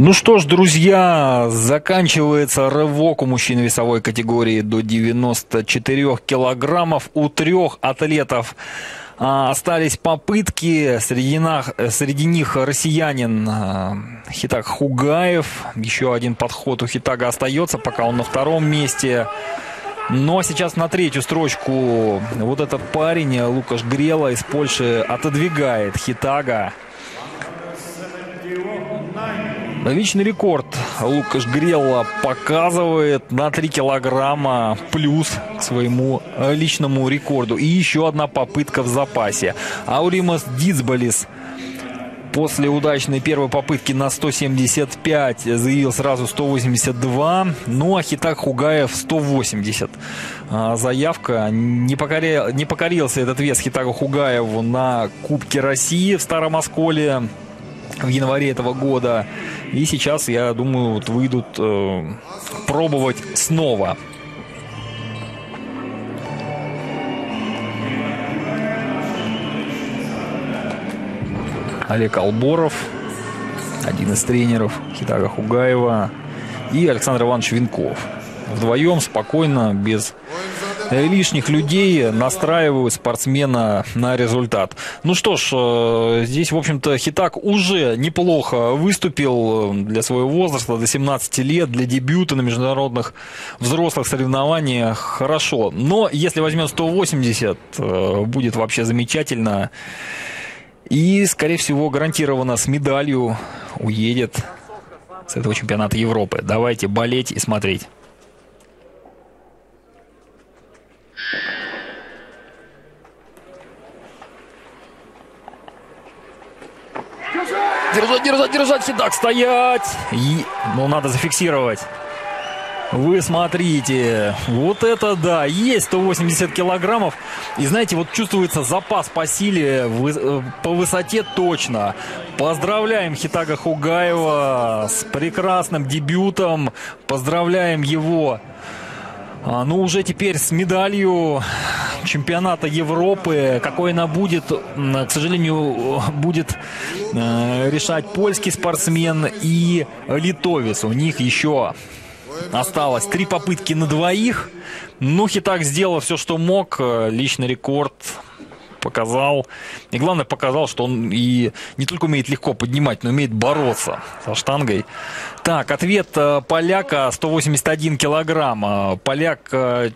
Ну что ж, друзья, заканчивается рывок у мужчин весовой категории до 94 килограммов. У трех атлетов а, остались попытки. Среди, них, среди них россиянин а, Хитаг Хугаев. Еще один подход у Хитага остается, пока он на втором месте. Но сейчас на третью строчку вот этот парень, Лукаш Грела из Польши, отодвигает Хитага. Личный рекорд Лукаш Грелла показывает на 3 килограмма плюс к своему личному рекорду. И еще одна попытка в запасе. Ауримас Дицбалис после удачной первой попытки на 175 заявил сразу 182. Ну а Хитак Хугаев 180. А, заявка. Не, покоря... не покорился этот вес Хитаку Хугаеву на Кубке России в Старом Осколе в январе этого года. И сейчас, я думаю, вот выйдут э, пробовать снова. Олег Алборов, один из тренеров Хитага Хугаева, и Александр Иванович Винков. Вдвоем, спокойно, без лишних людей настраивают спортсмена на результат. Ну что ж, э, здесь, в общем-то, Хитак уже неплохо выступил э, для своего возраста, до 17 лет, для дебюта на международных взрослых соревнованиях хорошо. Но если возьмет 180, будет вообще замечательно. И, скорее всего, гарантированно с медалью уедет с этого чемпионата Европы. Давайте болеть и смотреть. Держать, держать, держать, Хидак, стоять! И, ну, надо зафиксировать. Вы смотрите, вот это да, есть 180 килограммов. И знаете, вот чувствуется запас по силе, э, по высоте точно. Поздравляем Хитага Хугаева с прекрасным дебютом. Поздравляем его а, ну, уже теперь с медалью чемпионата Европы. Какой она будет, к сожалению, будет э, решать польский спортсмен и литовец. У них еще осталось три попытки на двоих. Ну, Хитак сделал все, что мог. Личный рекорд показал. И главное, показал, что он и не только умеет легко поднимать, но умеет бороться со штангой. Так, ответ э, поляка 181 килограмм. Э, поляк э,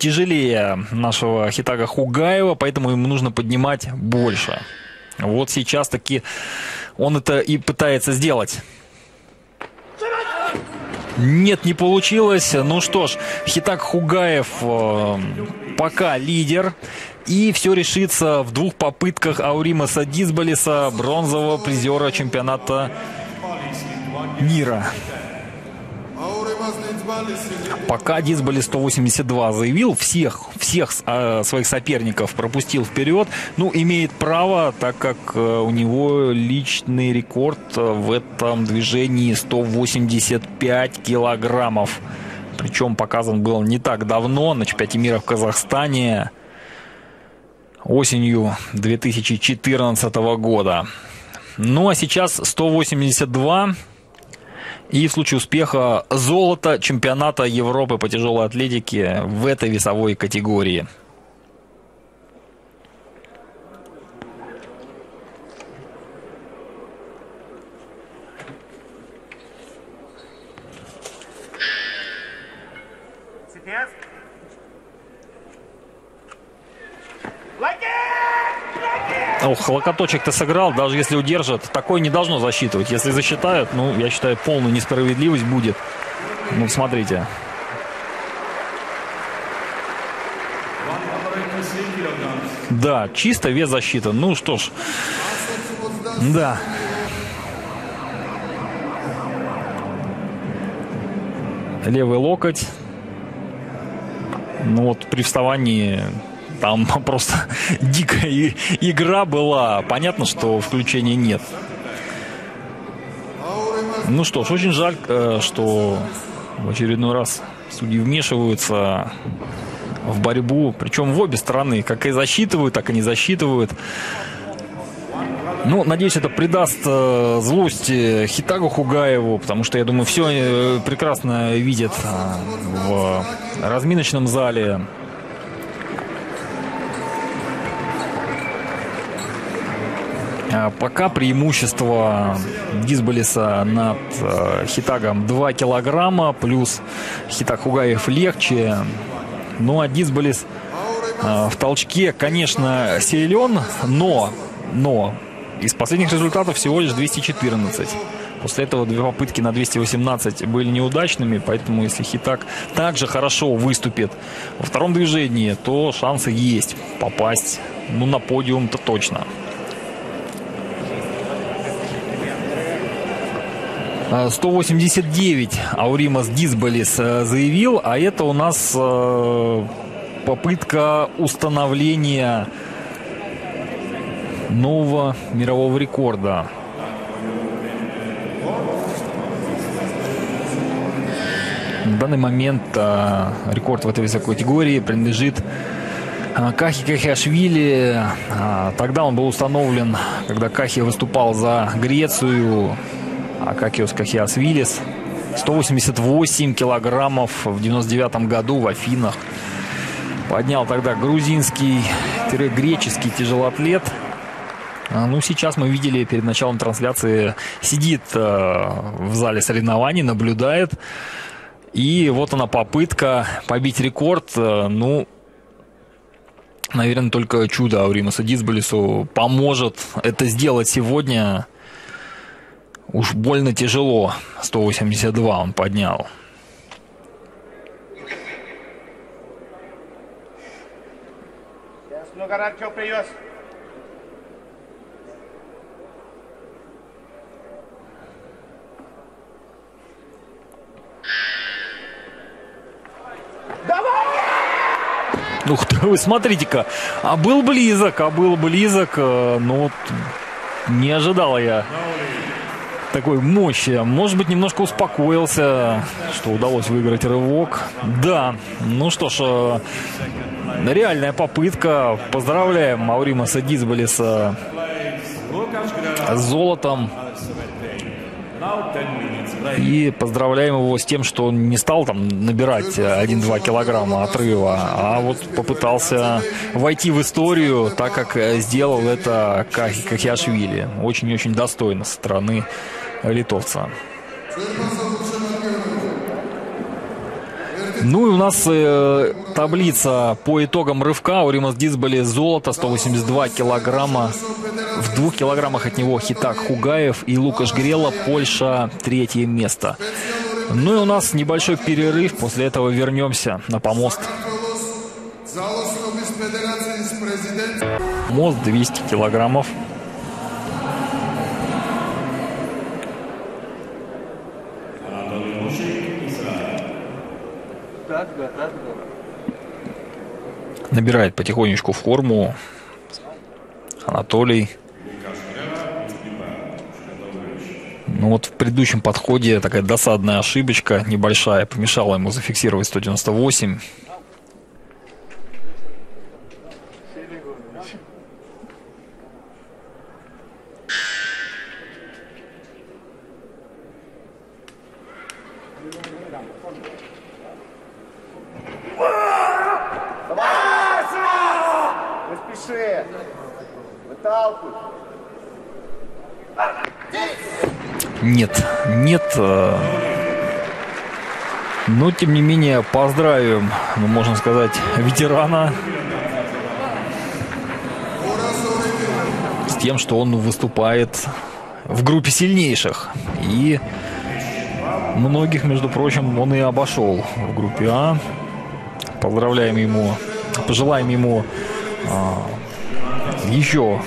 тяжелее нашего Хитага Хугаева, поэтому ему нужно поднимать больше. Вот сейчас таки он это и пытается сделать. Нет, не получилось. Ну что ж, Хитак Хугаев э, пока лидер. И все решится в двух попытках Ауримаса Дисбалиса, бронзового призера чемпионата мира. Пока Дисбали 182 заявил, всех, всех э, своих соперников пропустил вперед. Ну, имеет право, так как э, у него личный рекорд в этом движении 185 килограммов. Причем показан был не так давно на чемпионате мира в Казахстане осенью 2014 года. Ну а сейчас 182 и в случае успеха золото чемпионата Европы по тяжелой атлетике в этой весовой категории. Локоточек-то сыграл, даже если удержат, такой не должно засчитывать. Если засчитают, ну, я считаю, полная несправедливость будет. Ну, смотрите. Да, чисто вес засчитан. Ну что ж. Да. Левый локоть. Ну вот при вставании там просто дикая игра была. Понятно, что включения нет. Ну что ж, очень жаль, э, что в очередной раз судьи вмешиваются в борьбу, причем в обе стороны, как и засчитывают, так и не засчитывают. Ну, надеюсь, это придаст э, злости Хитагу Хугаеву, потому что, я думаю, все э, прекрасно видят э, в разминочном зале. Пока преимущество Дисболиса над э, Хитагом 2 килограмма, плюс Хитаг Хугаев легче. Ну а Дисболис э, в толчке, конечно, силен, но, но из последних результатов всего лишь 214. После этого две попытки на 218 были неудачными, поэтому если Хитак также хорошо выступит во втором движении, то шансы есть попасть ну, на подиум-то точно. 189 Ауримас Дисболис э, заявил, а это у нас э, попытка установления нового мирового рекорда. В данный момент э, рекорд в этой категории принадлежит Кахи Кахиашвили. Тогда он был установлен, когда Кахи выступал за Грецию Акакиос Кахиас Виллис. 188 килограммов в 99 году в Афинах. Поднял тогда грузинский-греческий тяжелоатлет. А, ну, сейчас мы видели перед началом трансляции, сидит э, в зале соревнований, наблюдает. И вот она попытка побить рекорд. Э, ну, наверное, только чудо Ауримаса Дисболису поможет это сделать сегодня. Уж больно тяжело. 182 он поднял. Ух ты, вы смотрите-ка. А был близок, а был близок. Э, но вот не ожидал я такой мощи. Может быть, немножко успокоился, что удалось выиграть рывок. Да, ну что ж, э, реальная попытка. Поздравляем Мауримаса Дисболиса с золотом. И поздравляем его с тем, что он не стал там набирать 1-2 килограмма отрыва, а вот попытался войти в историю, так как сделал это Кахиашвили. Очень-очень достойно со стороны литовца. Ну и у нас э, таблица по итогам рывка. У Римас Дисболи золото 182 килограмма. В двух килограммах от него Хитак Хугаев и Лукаш Грела, Польша, третье место. Ну и у нас небольшой перерыв. После этого вернемся на помост. Мост 200 килограммов. Набирает потихонечку форму Анатолий. Ну вот в предыдущем подходе такая досадная ошибочка небольшая помешала ему зафиксировать 198. Нет, нет. Э, но, менее, поздравим, ну, можно сказать, ветерана с тем, что он выступает в группе сильнейших. И многих, между прочим, он и обошел в группе А. Поздравляем ему, пожелаем ему а, еще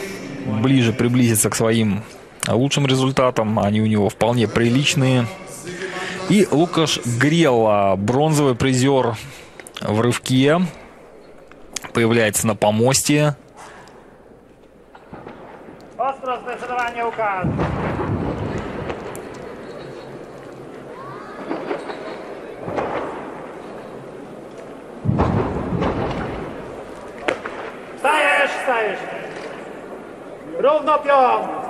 ближе приблизиться к своим лучшим результатам. Они у него вполне приличные. И Лукаш Грела, бронзовый призер в рывке, появляется на помосте. Stajesz, stajesz. Równo pion.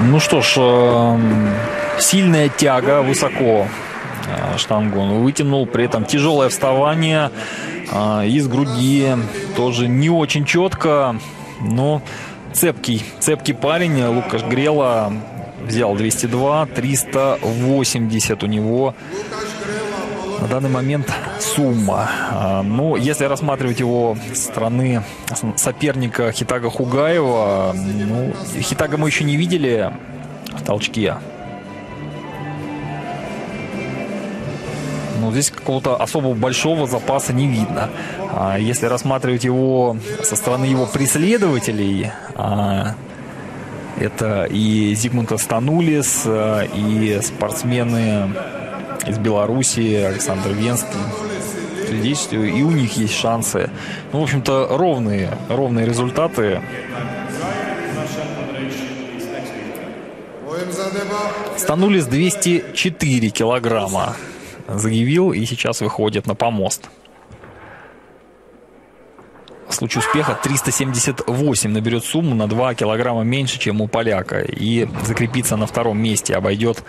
Ну что ж, эм, сильная тяга высоко э, штангу. Он вытянул, при этом тяжелое вставание э, из груди. Тоже не очень четко, но цепкий, цепкий парень. Лукаш Грела взял 202, 380 у него на данный момент сумма. А, ну, если рассматривать его страны соперника Хитага Хугаева, ну, Хитага мы еще не видели в толчке. Но здесь какого-то особо большого запаса не видно. А если рассматривать его со стороны его преследователей, а, это и Зигмунта Станулис, и спортсмены из Белоруссии, Александр Венский. И у них есть шансы. Ну, в общем-то, ровные, ровные результаты. Станулис 204 килограмма заявил и сейчас выходит на помост. В случае успеха 378 наберет сумму на 2 килограмма меньше, чем у поляка. И закрепиться на втором месте обойдет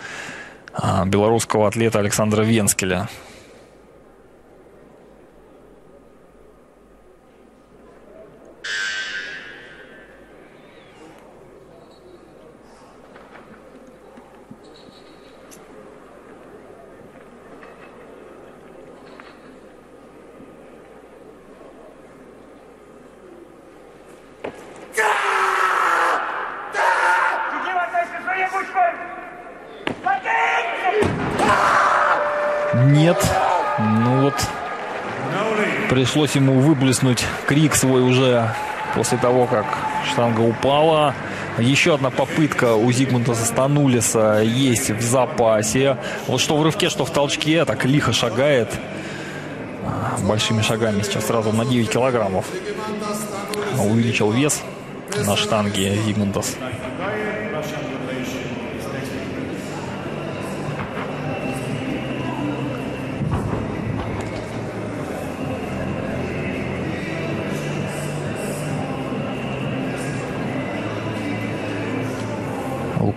белорусского атлета Александра Венскеля. Нет. Ну вот, пришлось ему выплеснуть крик свой уже после того, как штанга упала. Еще одна попытка у Зигмунда Станулиса есть в запасе. Вот что в рывке, что в толчке, так лихо шагает. Большими шагами сейчас сразу на 9 килограммов. Увеличил вес на штанге Зигмундас.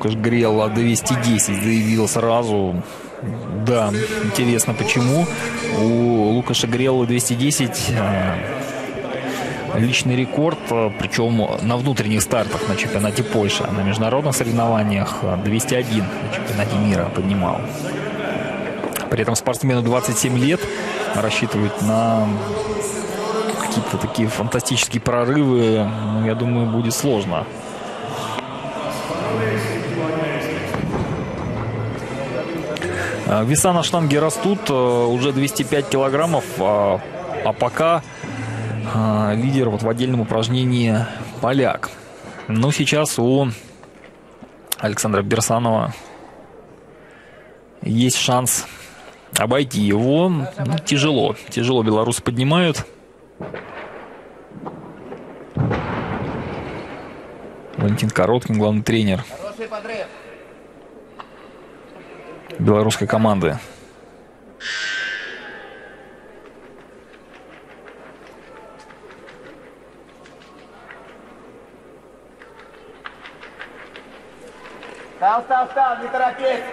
Лукаш Грелла 210 заявил сразу. Да, интересно почему. У Лукаша Грелла 210 э, личный рекорд, э, причем на внутренних стартах на чемпионате Польши, а на международных соревнованиях 201 на чемпионате мира поднимал. При этом спортсмену 27 лет рассчитывают на какие-то такие фантастические прорывы, ну, я думаю, будет сложно. Веса на штанге растут, э, уже 205 килограммов, а, а пока а, лидер вот в отдельном упражнении поляк. Но сейчас у Александра Берсанова есть шанс обойти его. Ну, тяжело, тяжело белорусы поднимают. Валентин Короткин, главный тренер. Хороший подрыв белорусской команды. Стал, стал, стал, не торопись.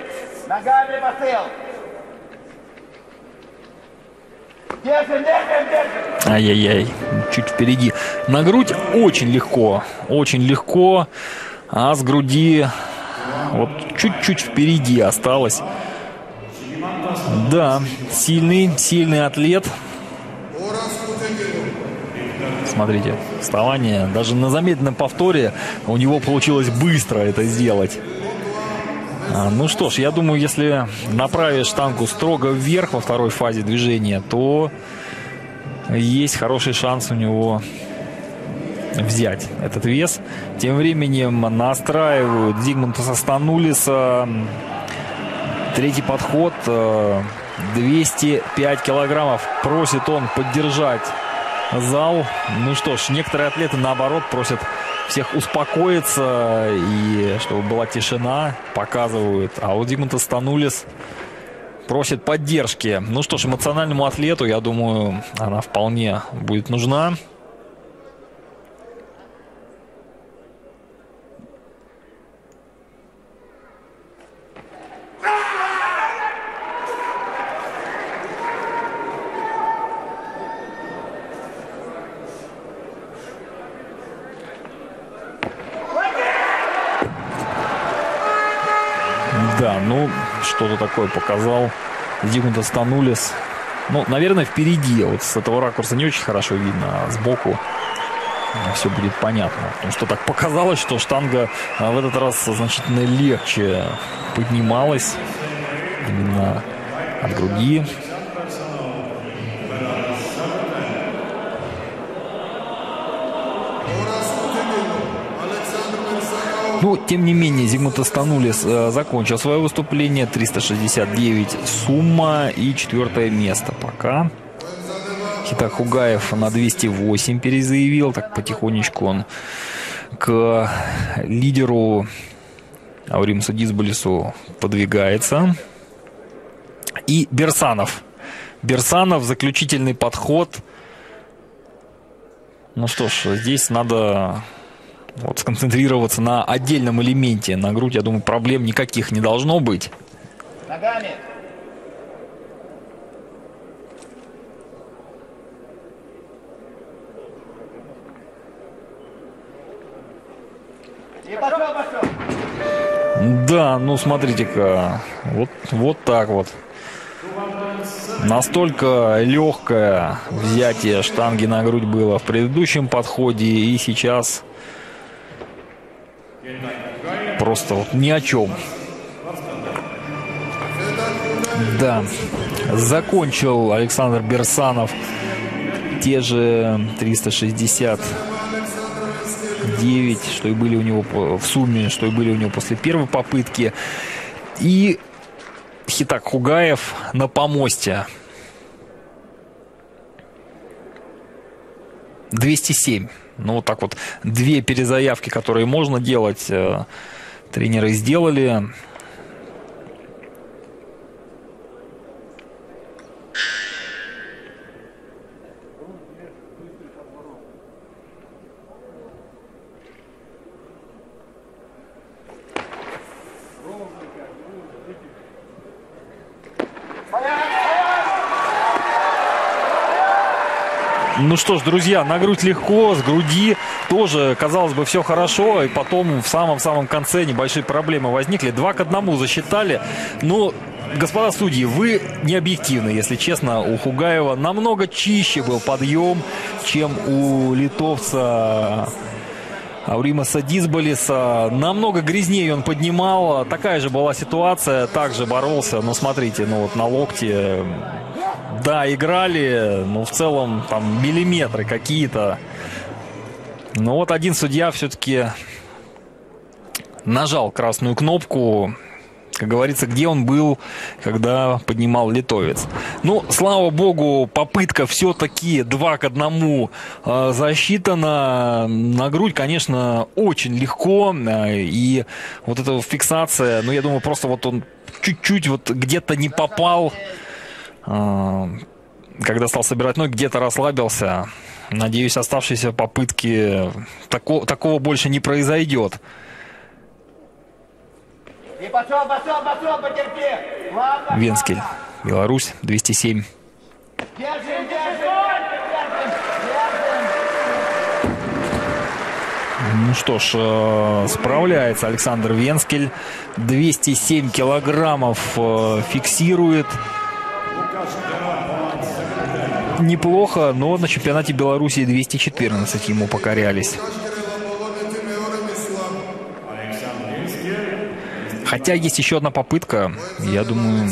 Ногами посыл. Держим, держим, держим. Ай-яй-яй, чуть впереди. На грудь очень легко, очень легко. А с груди вот чуть-чуть впереди осталось. Да, сильный, сильный атлет. Смотрите, вставание. Даже на замедленном повторе у него получилось быстро это сделать. А, ну что ж, я думаю, если направишь штангу строго вверх во второй фазе движения, то есть хороший шанс у него взять этот вес. Тем временем настраивают Зигмунта Состанулиса. Третий подход. 205 э, килограммов. Просит он поддержать зал. Ну что ж, некоторые атлеты наоборот просят всех успокоиться и чтобы была тишина, показывают. А у Дигмунта Станулис просит поддержки. Ну что ж, эмоциональному атлету, я думаю, она вполне будет нужна. Да, ну, что-то такое показал Зигмунд Станулис. Ну, наверное, впереди. Вот с этого ракурса не очень хорошо видно, а сбоку все будет понятно. Потому что так показалось, что штанга а, в этот раз значительно легче поднималась именно от груди. Ну, тем не менее, Зигмунд Астанулис э, закончил свое выступление. 369 сумма и четвертое место пока. Хитак Хугаев на 208 перезаявил. Так потихонечку он к лидеру Ауримсу Дисболису подвигается. И Берсанов. Берсанов, заключительный подход. Ну что ж, здесь надо вот сконцентрироваться на отдельном элементе. На грудь, я думаю, проблем никаких не должно быть. Ногами. Да, ну смотрите-ка, вот, вот так вот. Настолько легкое взятие штанги на грудь было в предыдущем подходе и сейчас Просто вот ни о чем. Да. Закончил Александр Берсанов те же 369, что и были у него в сумме, что и были у него после первой попытки. И Хитак Хугаев на помосте. 207. Ну, вот так вот две перезаявки, которые можно делать, э, тренеры сделали. Ну что ж, друзья, на грудь легко, с груди тоже, казалось бы, все хорошо. И потом в самом-самом конце небольшие проблемы возникли. Два к одному засчитали. Ну, господа судьи, вы не объективны, если честно. У Хугаева намного чище был подъем, чем у литовца Ауримаса Дисболиса. Намного грязнее он поднимал. Такая же была ситуация, также боролся. Но смотрите, ну вот на локте да, играли, но в целом там миллиметры какие-то. Но вот один судья все-таки нажал красную кнопку. Как говорится, где он был, когда поднимал литовец. Ну, слава богу, попытка все-таки 2 к 1 э, засчитана. На грудь, конечно, очень легко. Э, и вот эта фиксация, ну, я думаю, просто вот он чуть-чуть вот где-то не попал а, когда стал собирать ноги, где-то расслабился. Надеюсь, оставшиеся попытки тако, такого больше не произойдет. Венскель, Беларусь, 207. Ну что ж, э, справляется Александр Венскель. 207 килограммов э, фиксирует неплохо, но на чемпионате Беларуси 214 ему покорялись. Хотя есть еще одна попытка, я думаю,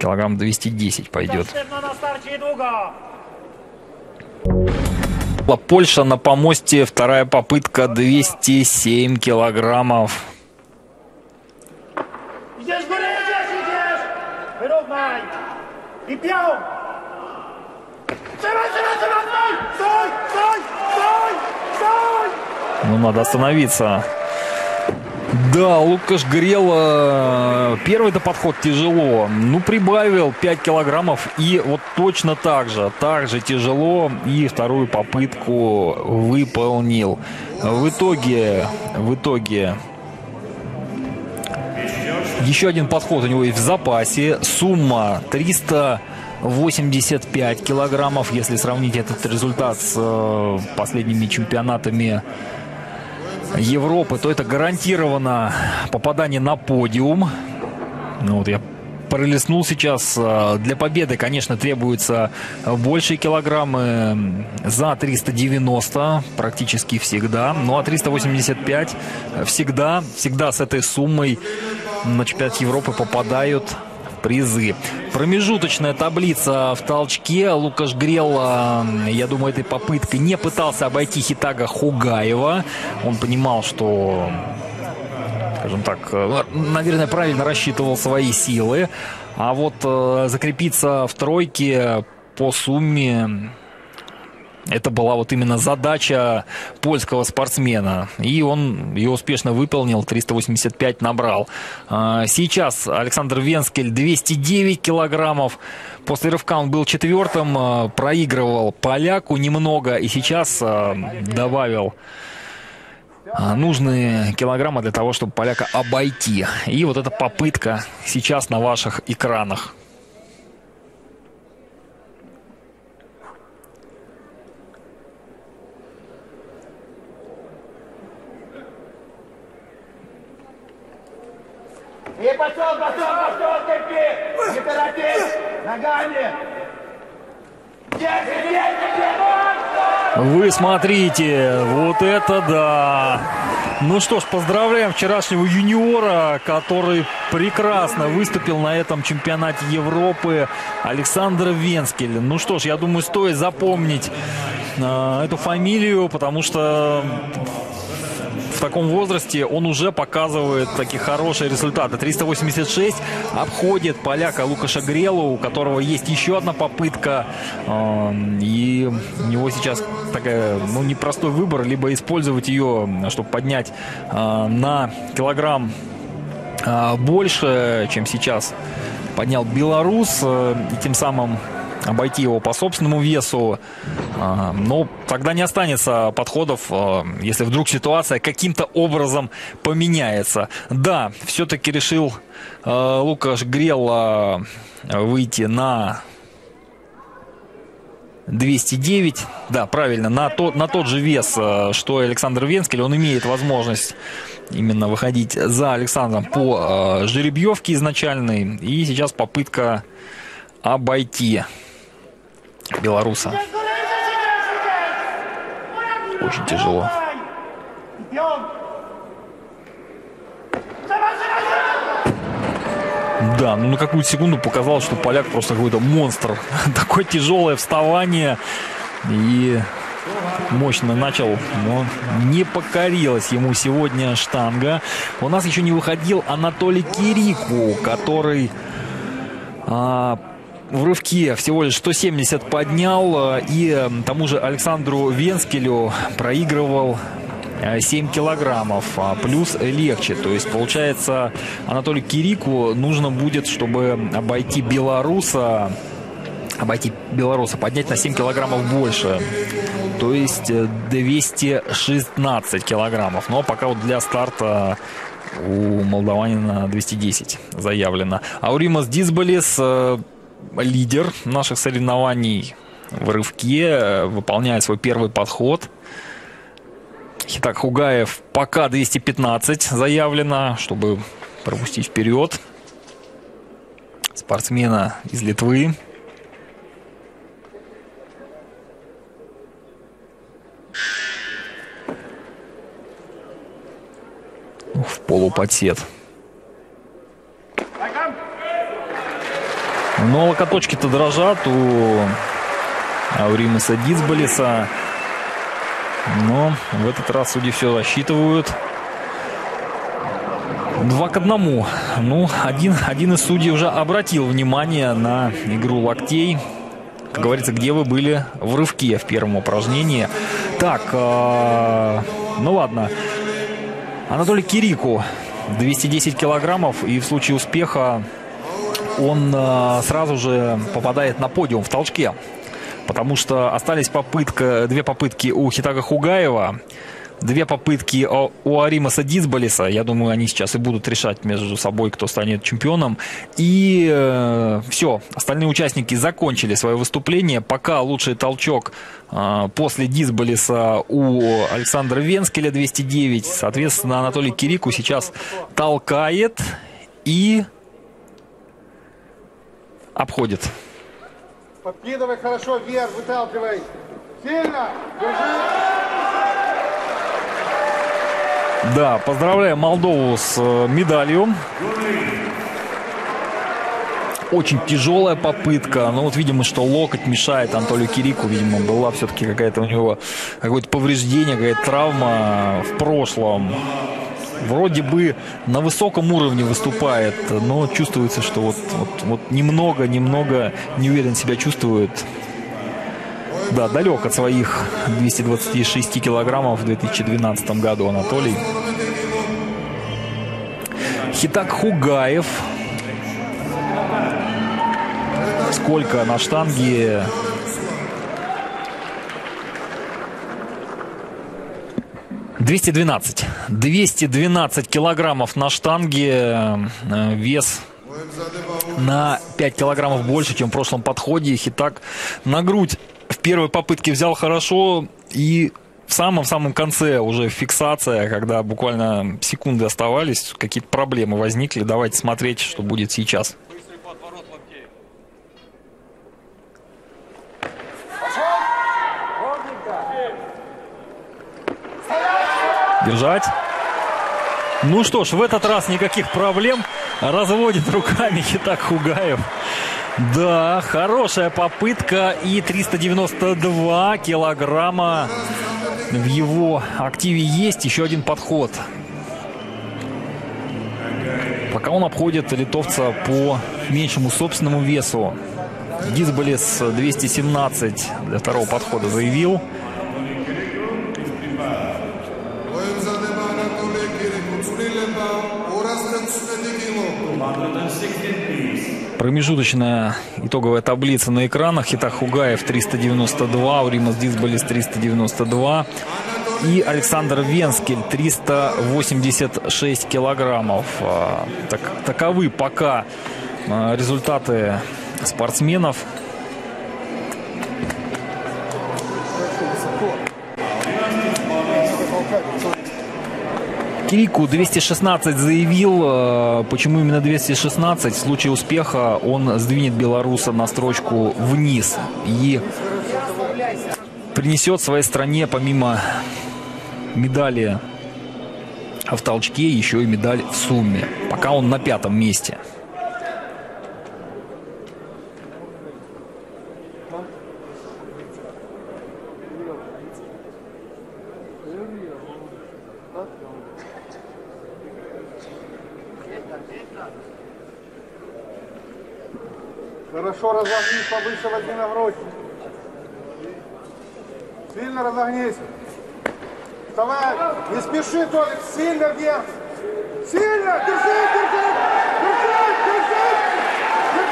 килограмм 210 пойдет. Польша на помосте, вторая попытка 207 килограммов. И пьял! Стой, стой, стой! Ну, надо остановиться. Да, Лукаш Грела, первый-то подход тяжело. Ну, прибавил 5 килограммов и вот точно так же, так же тяжело и вторую попытку выполнил. В итоге, в итоге еще один подход у него есть в запасе. Сумма 385 килограммов. Если сравнить этот результат с э, последними чемпионатами Европы, то это гарантированно попадание на подиум. Ну, вот я пролистнул сейчас. Э, для победы, конечно, требуется большие килограммы за 390 практически всегда. Ну а 385 всегда, всегда с этой суммой на чемпионат Европы попадают призы. Промежуточная таблица в толчке. Лукаш Грел, я думаю, этой попыткой не пытался обойти Хитага Хугаева. Он понимал, что скажем так, э, наверное, правильно рассчитывал свои силы. А вот э, закрепиться в тройке по сумме это была вот именно задача польского спортсмена. И он ее успешно выполнил, 385 набрал. А, сейчас Александр Венскель 209 килограммов. После рывка он был четвертым, а, проигрывал поляку немного и сейчас а, добавил нужные килограммы для того, чтобы поляка обойти. И вот эта попытка сейчас на ваших экранах. И пошел, пошел, пошел, терпи! Не торопись! Ногами! Держи, держи, держи! Вы смотрите, вот это да! Ну что ж, поздравляем вчерашнего юниора, который прекрасно выступил на этом чемпионате Европы, Александр Венскель. Ну что ж, я думаю, стоит запомнить э, эту фамилию, потому что в таком возрасте он уже показывает такие хорошие результаты. 386 обходит поляка Лукаша Грелу, у которого есть еще одна попытка. Эм, и у него сейчас такая, ну, непростой выбор, либо использовать ее, чтобы поднять э, на килограмм э, больше, чем сейчас поднял белорус, э, и тем самым обойти его по собственному весу. А, но тогда не останется подходов, а, если вдруг ситуация каким-то образом поменяется. Да, все-таки решил а, Лукаш Грелла выйти на 209, да, правильно, на тот, на тот же вес, что и Александр Венскель, он имеет возможность именно выходить за Александром по жеребьевке изначальной, и сейчас попытка обойти белоруса. Очень тяжело. Да, ну на какую-то секунду показалось, что поляк просто какой-то монстр. Такое тяжелое вставание. И мощно начал, но не покорилась ему сегодня штанга. У нас еще не выходил Анатолий Кирику, который а, в рывке всего лишь 170 поднял. Э, и э, тому же Александру Венскелю проигрывал 7 э, килограммов, а плюс легче. То есть, получается, Анатолию Кирику нужно будет, чтобы обойти белоруса, обойти белоруса, поднять на 7 килограммов больше. То есть 216 килограммов. Но пока вот для старта у молдаванина 210 заявлено. А у Римас Дисболис лидер наших соревнований в рывке, э, выполняет свой первый подход. Хитак Хугаев пока 215 заявлено, чтобы пропустить вперед спортсмена из Литвы. В полуподсед. Но локоточки-то дрожат у Ауримаса Дисболиса. Но в этот раз судьи все рассчитывают. Два к одному. Ну, один, один из судей уже обратил внимание на игру локтей. Как говорится, где вы были в рывке в первом упражнении. Так, э, ну ладно. Анатолий Кирику 210 килограммов. И в случае успеха он э, сразу же попадает на подиум в толчке. Потому что остались попытка, две попытки у Хитага Хугаева. Две попытки у Аримаса Дисболиса. Я думаю, они сейчас и будут решать между собой, кто станет чемпионом. И э, все, остальные участники закончили свое выступление. Пока лучший толчок э, после Дисболиса у Александра Венскеля 209. Соответственно, Анатолий Кирику сейчас толкает и обходит. Подкидывай хорошо вверх, выталкивай. Сильно! Держи! Да, поздравляем Молдову с э, медалью. Очень тяжелая попытка. Но вот видимо, что локоть мешает Анатолию Кирику. Видимо, была все-таки какая-то у него какое-то повреждение, какая-то травма в прошлом. Вроде бы на высоком уровне выступает, но чувствуется, что вот, вот, вот немного, немного неуверенно себя чувствует. Да, далек от своих 226 килограммов в 2012 году Анатолий. Хитак Хугаев. Сколько на штанге? Двести двенадцать. Двести двенадцать килограммов на штанге. Э, вес на 5 килограммов больше, чем в прошлом подходе. Хитак на грудь в первой попытке взял хорошо и в самом-самом конце уже фиксация, когда буквально секунды оставались, какие-то проблемы возникли. Давайте смотреть, что будет сейчас. Держать. Ну что ж, в этот раз никаких проблем. Разводит руками Хитак Хугаев. Да, хорошая попытка. И 392 килограмма в его активе есть. Еще один подход. Пока он обходит литовца по меньшему собственному весу. Дисболис 217 для второго подхода заявил. Промежуточная итоговая таблица на экранах. Хита Хугаев 392, Уримас Дисболис 392 и Александр Венскель 386 килограммов. А, так, таковы пока а, результаты спортсменов. Кирику 216 заявил, э, почему именно 216. В случае успеха он сдвинет белоруса на строчку вниз и принесет своей стране помимо медали в толчке еще и медаль в сумме. Пока он на пятом месте. Повыше возьми на грудь. Сильно разогнись. Вставай, не спеши, Толик, сильно вверх. Сильно, держи, держи, держи,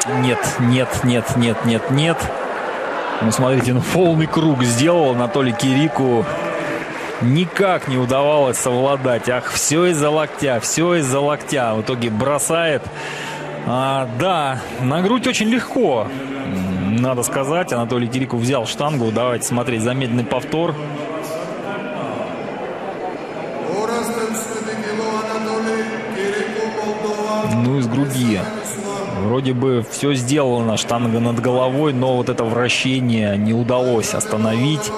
держи. Нет, нет, нет, нет, нет, нет. Ну, смотрите, ну, полный круг сделал Анатолий Кирику. Никак не удавалось совладать. Ах, все из-за локтя, все из-за локтя. В итоге бросает а, да, на грудь очень легко, надо сказать. Анатолий Кириков взял штангу. Давайте смотреть замедленный повтор. Ну, из груди. Вроде бы все сделано, штанга над головой, но вот это вращение не удалось остановить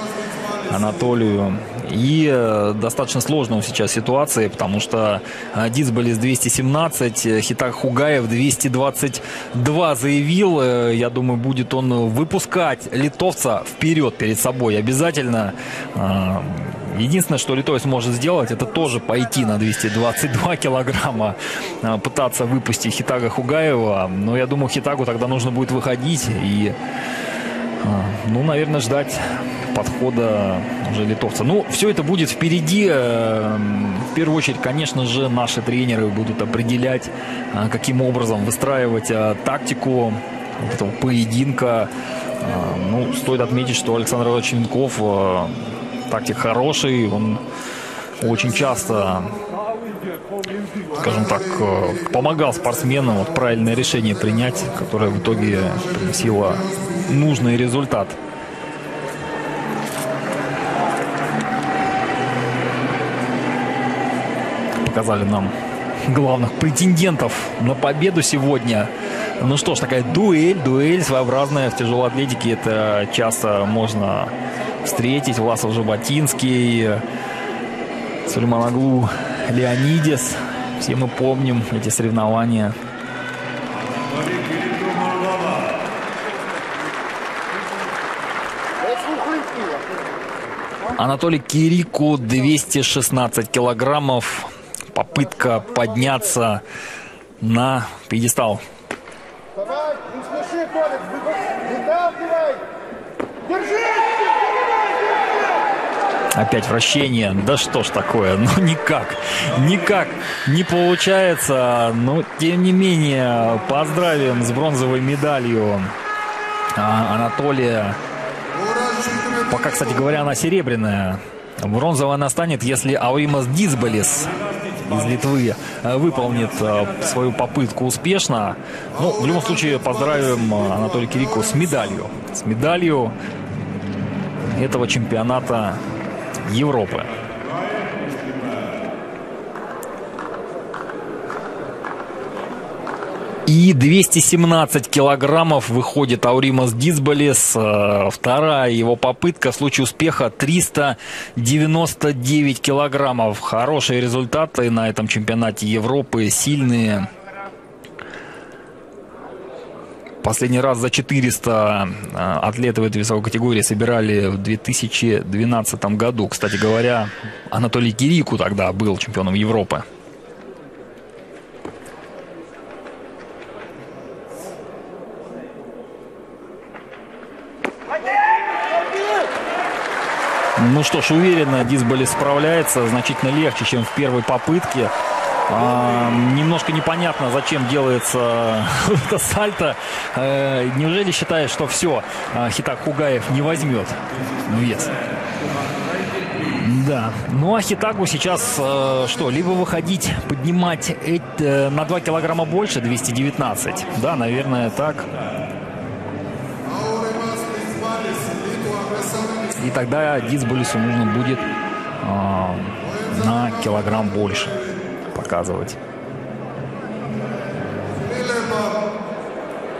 Анатолию. И э, достаточно сложная сейчас ситуация, потому что э, Дисболис 217, э, Хитар Хугаев 222 заявил. Я думаю, будет он выпускать литовца вперед перед собой обязательно. Единственное, что литовец может сделать, это тоже пойти на 222 килограмма, пытаться выпустить Хитага Хугаева. Но я думаю, Хитагу тогда нужно будет выходить и, ну, наверное, ждать подхода уже литовца. Ну, все это будет впереди. Эм, в первую очередь, конечно же, наши тренеры будут определять, э, каким образом выстраивать э, тактику этого поединка. Э, ну, стоит отметить, что Александр Черенков тактик хороший, он очень часто, скажем так, э, помогал спортсменам вот правильное решение принять, которое в итоге приносило нужный результат. Показали нам главных претендентов на победу сегодня. Ну что ж, такая дуэль, дуэль своеобразная в тяжелой атлетике. Это часто можно встретить. Власов Жаботинский, Сулейман Аглу, Леонидис. Все мы помним эти соревнования. Анатолий Кирику 216 килограммов. Попытка подняться на пьедестал. Опять вращение. Да что ж такое? Ну никак. Никак не получается. Но тем не менее, поздравим с бронзовой медалью а, Анатолия. Пока, кстати говоря, она серебряная. Бронзовая она станет, если Ауримас Дисбалис из Литвы выполнит а, свою попытку успешно. Ну, в любом случае, поздравим Анатолия Кирику с медалью. С медалью этого чемпионата Европы. И 217 килограммов выходит Ауримас Дисбалис. Э, вторая его попытка в случае успеха 399 килограммов. Хорошие результаты на этом чемпионате Европы, сильные. Последний раз за 400 э, атлеты в этой весовой категории собирали в 2012 году. Кстати говоря, Анатолий Кирику тогда был чемпионом Европы. Ну что ж, уверенно Дисболи справляется, значительно легче, чем в первой попытке. А, немножко непонятно, зачем делается это сальто. А, неужели считает, что все, а, Хитак Хугаев не возьмет вес? Да. Ну а Хитагу сейчас э, что? Либо выходить, поднимать э, на 2 килограмма больше, 219. Да, наверное, так. И тогда Дисболису нужно будет э, на килограмм больше показывать.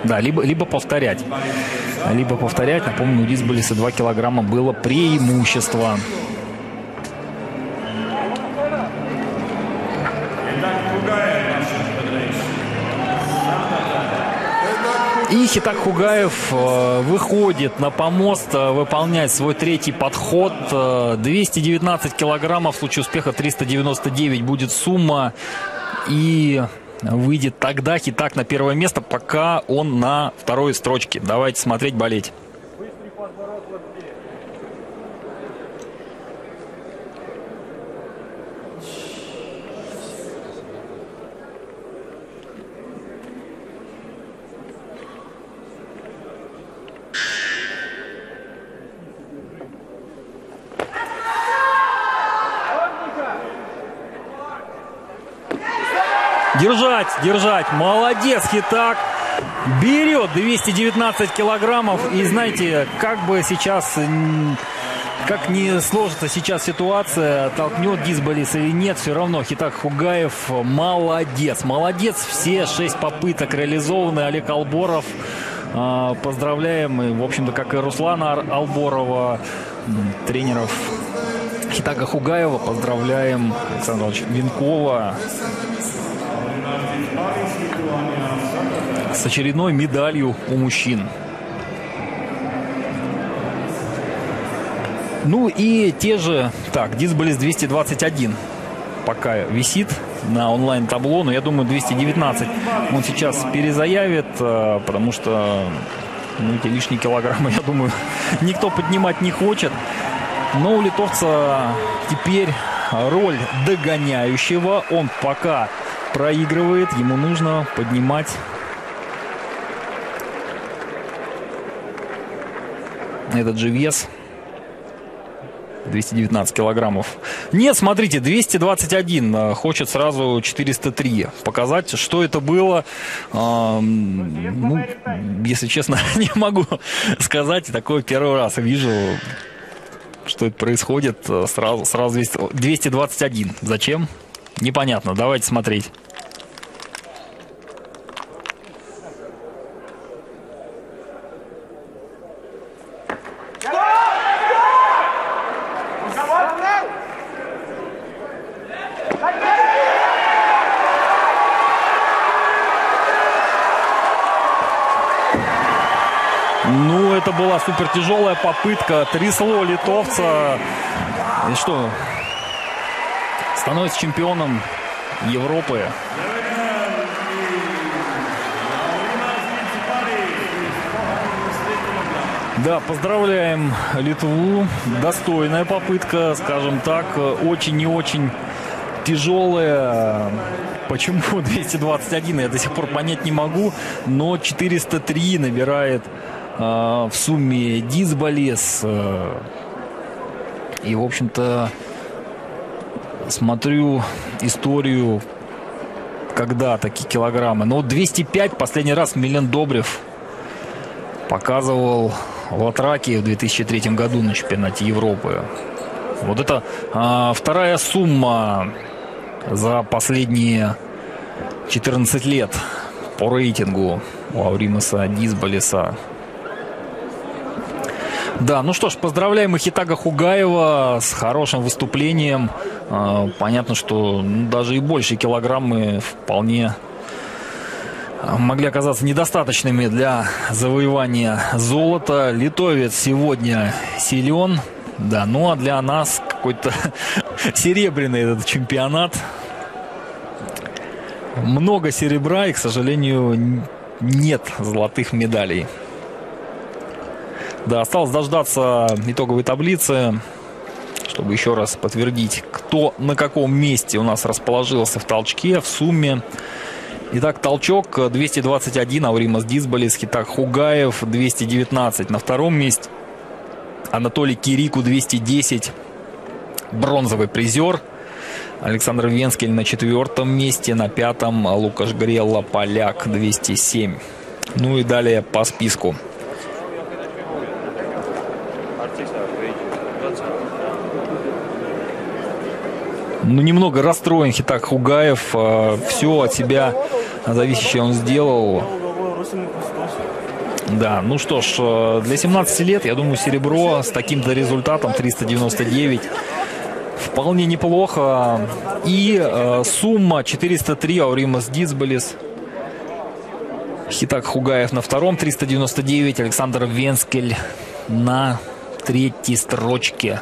Да, либо, либо повторять. Либо повторять. Напомню, у Дисболиса 2 килограмма было преимущество. Хитак Хугаев э, выходит на помост э, выполнять свой третий подход. 219 э, килограммов, в случае успеха 399 будет сумма. И выйдет тогда Хитак на первое место, пока он на второй строчке. Давайте смотреть, болеть. Держать, держать. Молодец, Хитак. Берет 219 килограммов. И знаете, как бы сейчас, как не сложится сейчас ситуация, толкнет Дисболис или нет, все равно Хитак Хугаев молодец. Молодец. Все шесть попыток реализованы. Олег Алборов. А, поздравляем. И, в общем-то, как и Руслана Алборова, тренеров Хитага Хугаева. Поздравляем Александра Винкова с очередной медалью у мужчин. Ну и те же, так, Дисболис 221 пока висит на онлайн-табло, но я думаю 219 он сейчас перезаявит, э, потому что ну, эти лишние килограммы, я думаю, никто поднимать не хочет. Но у литовца теперь роль догоняющего. Он пока проигрывает, ему нужно поднимать этот же вес. 219 килограммов. Нет, смотрите, 221. Э, хочет сразу 403 показать, что это было. Ну, если честно, не могу сказать. Такое первый раз вижу, что это происходит. Сразу, сразу 221. Зачем? Непонятно. Давайте смотреть. Ну, это была супер тяжелая попытка. Трясло литовца. И что? Становится чемпионом Европы. Да, поздравляем Литву. Достойная попытка, скажем так. Очень и очень тяжелая. Почему 221, я до сих пор понять не могу. Но 403 набирает в сумме Дисболес. А, и, в общем-то, смотрю историю, когда такие килограммы. Но 205 последний раз Милен Добрев показывал в Латраке в 2003 году на чемпионате Европы. Вот это а, вторая сумма за последние 14 лет по рейтингу у Ауримаса Дисбалиса. Да, ну что ж, поздравляем Ихитага Хугаева с хорошим выступлением. А, понятно, что ну, даже и больше килограммы вполне могли оказаться недостаточными для завоевания золота. Литовец сегодня силен. Да, ну а для нас какой-то серебряный этот чемпионат. Много серебра и, к сожалению, нет золотых медалей. Да, осталось дождаться итоговой таблицы, чтобы еще раз подтвердить, кто на каком месте у нас расположился в толчке, в сумме. Итак, толчок 221, Ауримас Дисболис, Хитак Хугаев 219 на втором месте. Анатолий Кирику 210, бронзовый призер. Александр Венскель на четвертом месте, на пятом Лукаш Грелла, поляк 207. Ну и далее по списку. Ну, немного расстроен Хитак Хугаев. А, Все от себя зависящее он сделал. Да, ну что ж, э, для 17 лет, я думаю, серебро с таким-то результатом 399 вполне неплохо. И э, сумма 403 Ауримас Дисболис. Хитак Хугаев на втором 399, Александр Венскель на третьей строчке.